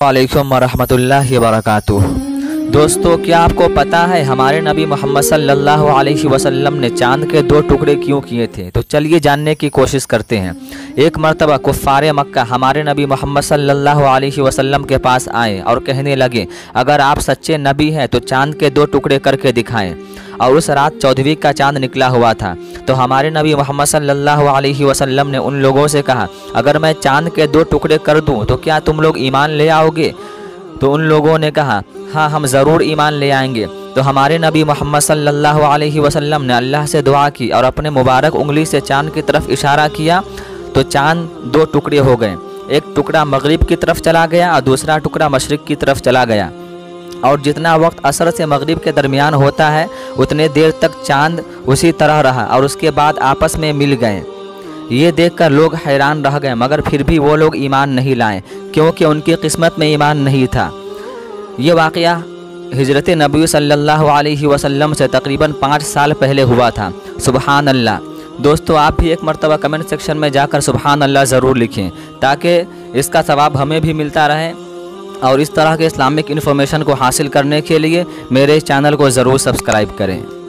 वालेकुम वरहमतुल्लाहि दोस्तों, क्या आपको पता है, हमारे नबी मोहम्मद सल्लल्लाहु अलैहि वसल्लम ने चाँद के दो टुकड़े क्यों किए थे? तो चलिए जानने की कोशिश करते हैं। एक मरतबा कुफ़ार मक्का हमारे नबी मोहम्मद सल्लल्लाहु अलैहि वसल्लम के पास आए और कहने लगे, अगर आप सच्चे नबी हैं तो चाँद के दो टुकड़े करके दिखाएँ। और उस रात चौदहवीं का चाँद निकला हुआ था। तो हमारे नबी मोहम्मद सल्लल्लाहु अलैहि वसल्लम ने उन लोगों से कहा, अगर मैं चाँद के दो टुकड़े कर दूँ तो क्या तुम लोग ईमान ले आओगे? तो उन लोगों ने कहा हाँ हम ज़रूर ईमान ले आएँगे। तो हमारे नबी मोहम्मद सल्लल्लाहु अलैहि वसल्लम ने अल्लाह से दुआ की और अपने मुबारक उंगली से चाँद की तरफ़ इशारा किया तो चाँद दो टुकड़े हो गए। एक टुकड़ा मगरिब की तरफ़ चला गया और दूसरा टुकड़ा मशरक़ की तरफ़ चला गया। और जितना वक्त असर से मगरिब के दरमियान होता है, उतने देर तक चाँद उसी तरह रहा और उसके बाद आपस में मिल गए। ये देखकर लोग हैरान रह गए, मगर फिर भी वो लोग ईमान नहीं लाए, क्योंकि उनकी किस्मत में ईमान नहीं था। ये वाक़ हज़रत नबी सल्लल्लाहु अलैहि वसल्लम से तकरीबन पाँच साल पहले हुआ था। सुबहान अल्लाह दोस्तों, आप भी एक मरतबा कमेंट सेक्शन में जाकर सुबहान अल्लाह ज़रूर लिखें, ताकि इसका सवाब हमें भी मिलता रहे। और इस तरह के इस्लामिक इन्फॉर्मेशन को हासिल करने के लिए मेरे चैनल को ज़रूर सब्सक्राइब करें।